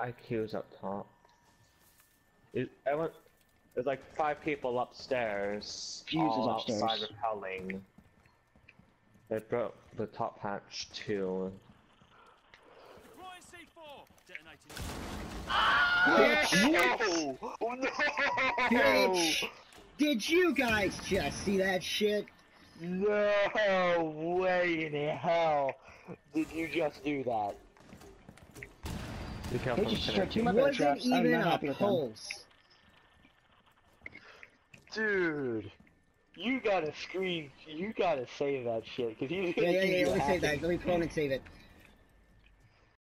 IQ's up top. It, everyone, there's like five people upstairs. Fuse is all upstairs. outside repelling. They broke the top hatch too. Deploying C4. Detonating. Bitch! Oh no! Bitch! Did you guys just see that shit? No way in hell did you just do that? Be careful. They just Kenneth. struck two my Wasn't traps. I'm even not a happy with pulse. Dude, you gotta scream. you gotta save that shit, cause you Yeah, yeah, yeah. Let me save that. Let me pull and save it.